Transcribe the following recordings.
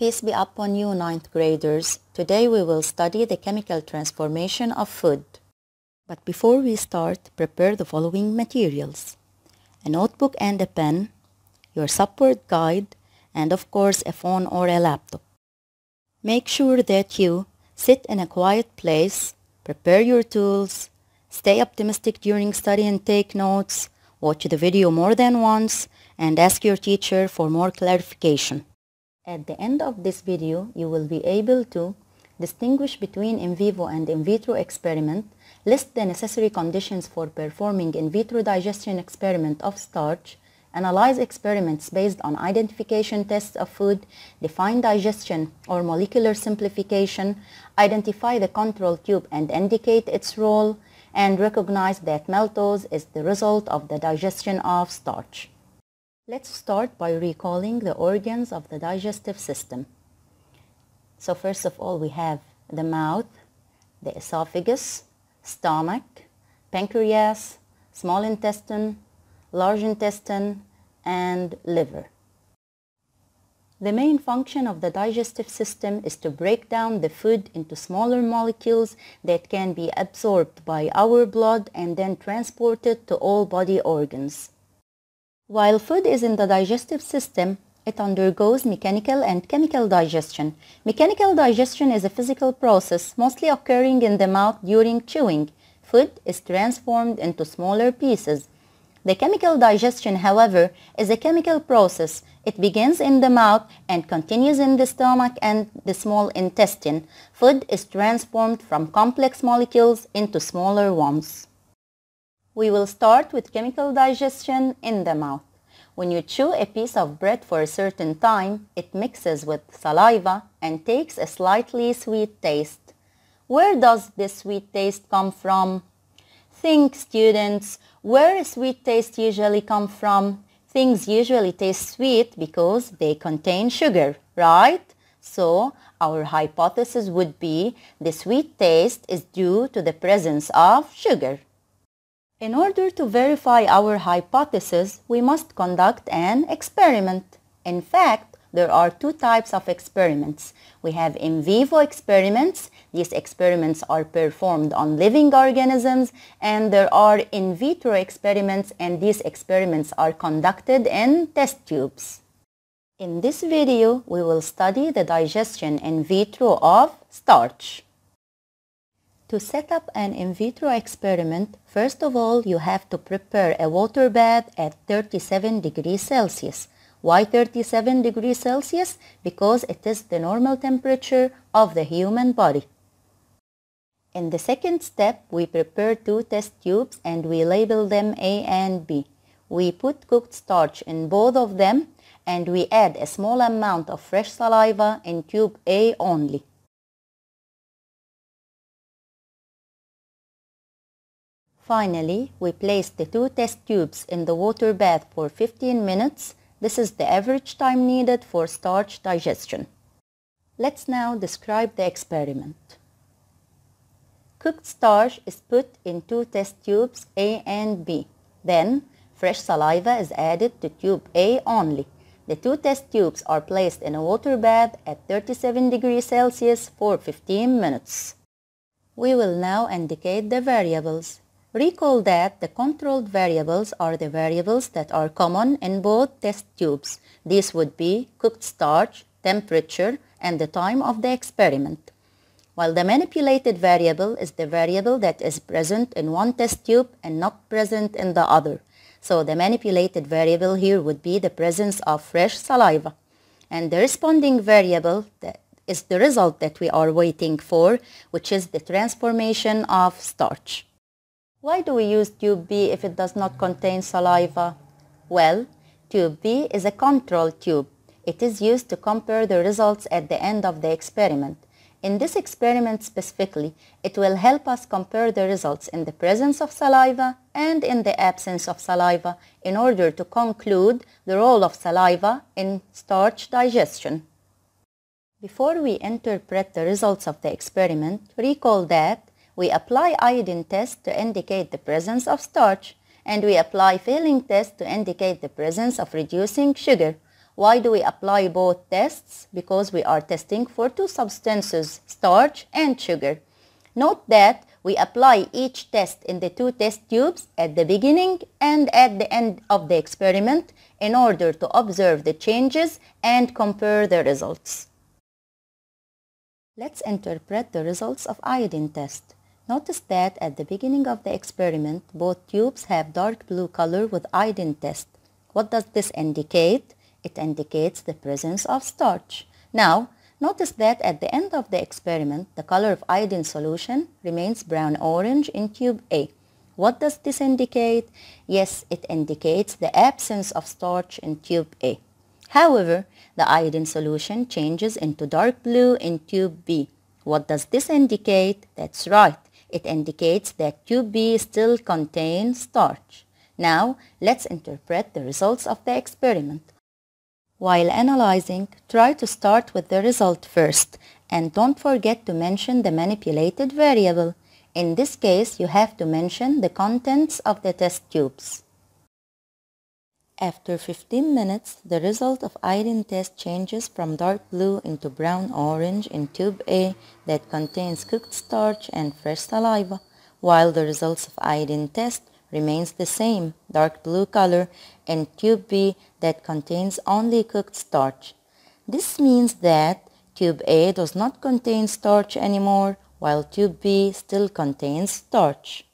Peace be upon you, ninth graders. Today we will study the chemical transformation of food. But before we start, prepare the following materials. A notebook and a pen, your support guide, and of course a phone or a laptop. Make sure that you sit in a quiet place, prepare your tools, stay optimistic during study and take notes, watch the video more than once, and ask your teacher for more clarification. At the end of this video, you will be able to distinguish between in vivo and in vitro experiment, list the necessary conditions for performing in vitro digestion experiment of starch, analyze experiments based on identification tests of food, define digestion or molecular simplification, identify the control tube and indicate its role, and recognize that maltose is the result of the digestion of starch. Let's start by recalling the organs of the digestive system. So first of all, we have the mouth, the esophagus, stomach, pancreas, small intestine, large intestine, and liver. The main function of the digestive system is to break down the food into smaller molecules that can be absorbed by our blood and then transported to all body organs. While food is in the digestive system, it undergoes mechanical and chemical digestion. Mechanical digestion is a physical process mostly occurring in the mouth during chewing. Food is transformed into smaller pieces. The chemical digestion, however, is a chemical process. It begins in the mouth and continues in the stomach and the small intestine. Food is transformed from complex molecules into smaller ones. We will start with chemical digestion in the mouth. When you chew a piece of bread for a certain time, it mixes with saliva and takes a slightly sweet taste. Where does this sweet taste come from? Think, students, where sweet taste usually come from? Things usually taste sweet because they contain sugar, right? So, our hypothesis would be the sweet taste is due to the presence of sugar. In order to verify our hypothesis, we must conduct an experiment. In fact, there are two types of experiments. We have in vivo experiments. These experiments are performed on living organisms and there are in vitro experiments and these experiments are conducted in test tubes. In this video, we will study the digestion in vitro of starch. To set up an in vitro experiment, first of all, you have to prepare a water bath at 37 degrees Celsius. Why 37 degrees Celsius? Because it is the normal temperature of the human body. In the second step, we prepare two test tubes and we label them A and B. We put cooked starch in both of them and we add a small amount of fresh saliva in tube A only. Finally, we place the two test tubes in the water bath for 15 minutes. This is the average time needed for starch digestion. Let's now describe the experiment. Cooked starch is put in two test tubes A and B. Then, fresh saliva is added to tube A only. The two test tubes are placed in a water bath at 37 degrees Celsius for 15 minutes. We will now indicate the variables. Recall that the controlled variables are the variables that are common in both test tubes. These would be cooked starch, temperature, and the time of the experiment. While the manipulated variable is the variable that is present in one test tube and not present in the other. So the manipulated variable here would be the presence of fresh saliva. And the responding variable that is the result that we are waiting for, which is the transformation of starch. Why do we use tube B if it does not contain saliva? Well, tube B is a control tube. It is used to compare the results at the end of the experiment. In this experiment specifically, it will help us compare the results in the presence of saliva and in the absence of saliva in order to conclude the role of saliva in starch digestion. Before we interpret the results of the experiment, recall that we apply iodine test to indicate the presence of starch and we apply Fehling test to indicate the presence of reducing sugar. Why do we apply both tests? Because we are testing for two substances, starch and sugar. Note that we apply each test in the two test tubes at the beginning and at the end of the experiment in order to observe the changes and compare the results. Let's interpret the results of iodine test. Notice that at the beginning of the experiment, both tubes have dark blue color with iodine test. What does this indicate? It indicates the presence of starch. Now, notice that at the end of the experiment, the color of iodine solution remains brown-orange in tube A. What does this indicate? Yes, it indicates the absence of starch in tube A. However, the iodine solution changes into dark blue in tube B. What does this indicate? That's right, it indicates that tube B still contains starch. Now, let's interpret the results of the experiment. While analyzing, try to start with the result first and don't forget to mention the manipulated variable. In this case, you have to mention the contents of the test tubes. After 15 minutes, the result of iodine test changes from dark blue into brown-orange in tube A that contains cooked starch and fresh saliva, while the results of iodine test remains the same dark blue color in tube B that contains only cooked starch. This means that tube A does not contain starch anymore while tube B still contains starch.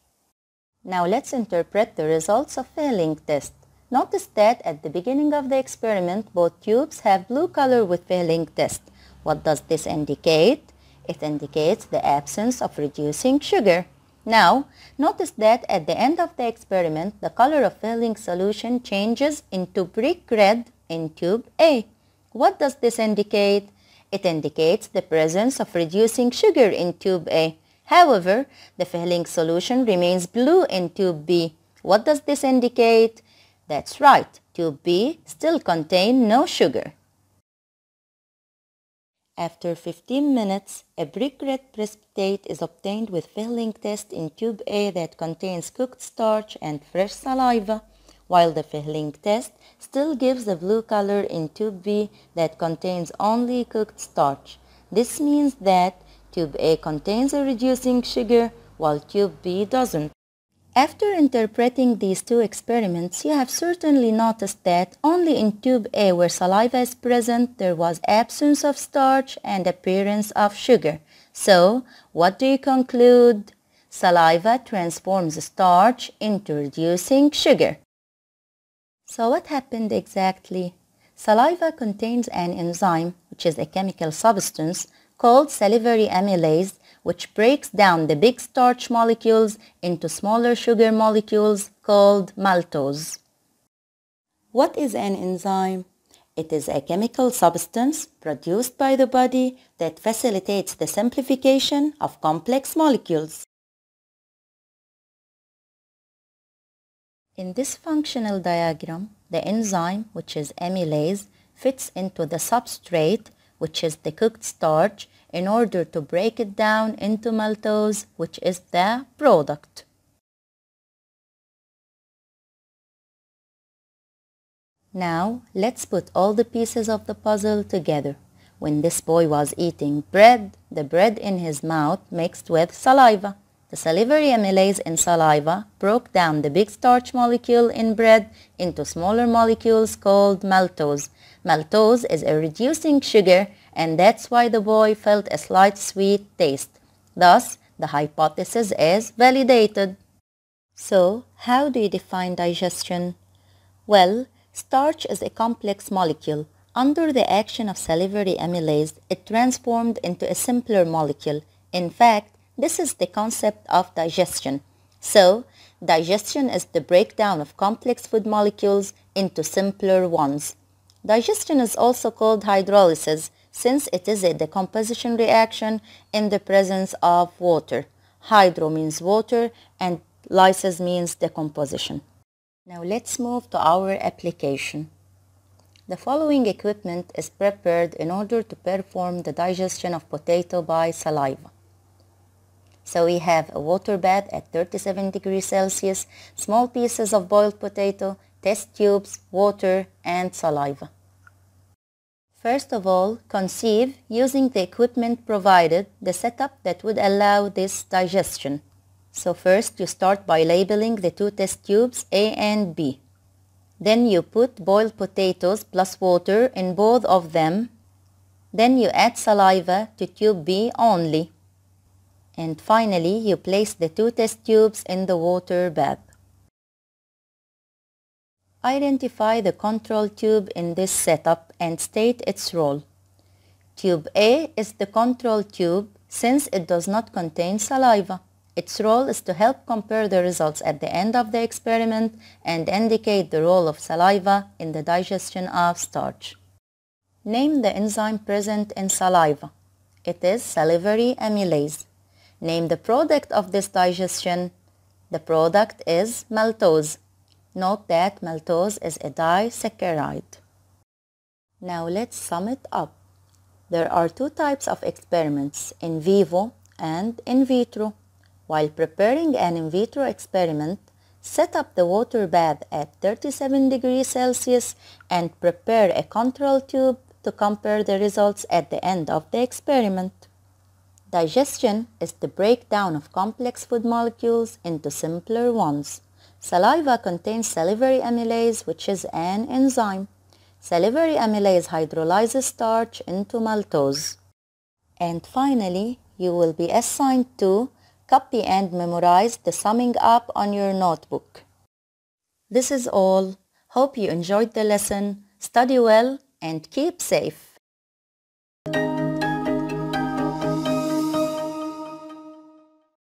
Now let's interpret the results of Fehling test. Notice that at the beginning of the experiment both tubes have blue color with Fehling test. What does this indicate? It indicates the absence of reducing sugar. Now, notice that at the end of the experiment, the color of Fehling solution changes into brick red in tube A. What does this indicate? It indicates the presence of reducing sugar in tube A. However, the Fehling solution remains blue in tube B. What does this indicate? That's right, tube B still contains no sugar. After 15 minutes, a brick red precipitate is obtained with Fehling test in tube A that contains cooked starch and fresh saliva, while the Fehling test still gives a blue color in tube B that contains only cooked starch. This means that tube A contains a reducing sugar while tube B doesn't. After interpreting these two experiments, you have certainly noticed that only in tube A where saliva is present, there was absence of starch and appearance of sugar. So, what do you conclude? Saliva transforms starch into reducing sugar. So what happened exactly? Saliva contains an enzyme, which is a chemical substance, called salivary amylase which breaks down the big starch molecules into smaller sugar molecules called maltose. What is an enzyme? It is a chemical substance produced by the body that facilitates the simplification of complex molecules. In this functional diagram, the enzyme, which is amylase, fits into the substrate, which is the cooked starch, in order to break it down into maltose, which is the product. Now, let's put all the pieces of the puzzle together. When this boy was eating bread, the bread in his mouth mixed with saliva. The salivary amylase in saliva broke down the big starch molecule in bread into smaller molecules called maltose. Maltose is a reducing sugar and that's why the boy felt a slight sweet taste. Thus, the hypothesis is validated. So, how do you define digestion? Well, starch is a complex molecule. Under the action of salivary amylase, it transformed into a simpler molecule. In fact, this is the concept of digestion. So, digestion is the breakdown of complex food molecules into simpler ones. Digestion is also called hydrolysis since it is a decomposition reaction in the presence of water. Hydro means water and lysis means decomposition. Now let's move to our application. The following equipment is prepared in order to perform the digestion of potato by saliva. So we have a water bath at 37 degrees Celsius, small pieces of boiled potato, test tubes, water, and saliva. First of all, conceive, using the equipment provided, the setup that would allow this digestion. So first you start by labeling the two test tubes A and B. Then you put boiled potatoes plus water in both of them. Then you add saliva to tube B only. And finally, you place the two test tubes in the water bath. Identify the control tube in this setup and state its role. Tube A is the control tube since it does not contain saliva. Its role is to help compare the results at the end of the experiment and indicate the role of saliva in the digestion of starch. Name the enzyme present in saliva. It is salivary amylase. Name the product of this digestion. The product is maltose. Note that maltose is a disaccharide. Now let's sum it up. There are two types of experiments, in vivo and in vitro. While preparing an in vitro experiment, set up the water bath at 37 degrees Celsius and prepare a control tube to compare the results at the end of the experiment. Digestion is the breakdown of complex food molecules into simpler ones. Saliva contains salivary amylase, which is an enzyme. Salivary amylase hydrolyzes starch into maltose. And finally, you will be assigned to Copy and memorize the summing up on your notebook. This is all. Hope you enjoyed the lesson. Study well and keep safe.